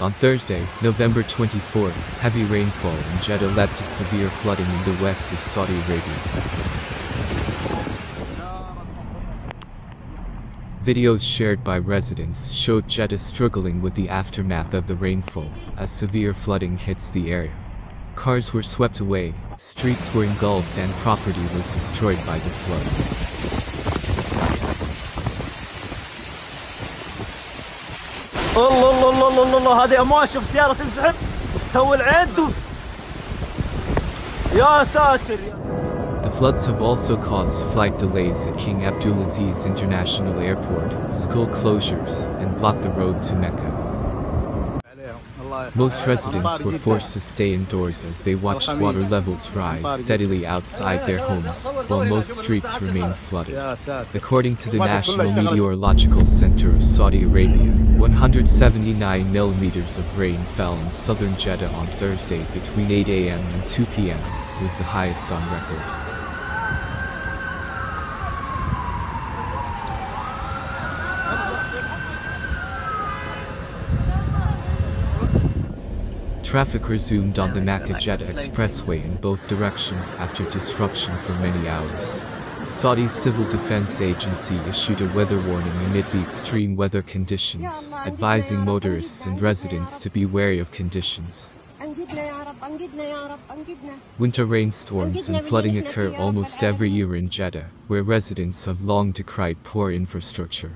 On Thursday, November 24, heavy rainfall in Jeddah led to severe flooding in the west of Saudi Arabia. Videos shared by residents showed Jeddah struggling with the aftermath of the rainfall, as severe flooding hits the area. Cars were swept away, streets were engulfed and property was destroyed by the floods. Allah الله الله الله الله, الله هذه امواج شوف سياره تنسحب تو العين دوس يا ساتر يا The floods have also caused flight delays at King Abdulaziz International Airport, school closures, and blocked the road to Mecca. Most residents were forced to stay indoors as they watched water levels rise steadily outside their homes, while most streets remained flooded. According to the National Meteorological Center of Saudi Arabia, 179 millimeters of rain fell in southern Jeddah on Thursday between 8 a.m. and 2 p.m., was the highest on record. Traffic resumed on the Makkah-Jeddah Expressway in both directions after disruption for many hours. Saudi Civil Defense Agency issued a weather warning amid the extreme weather conditions, advising motorists and residents to be wary of conditions. Winter rainstorms and flooding occur almost every year in Jeddah, where residents have long decried poor infrastructure.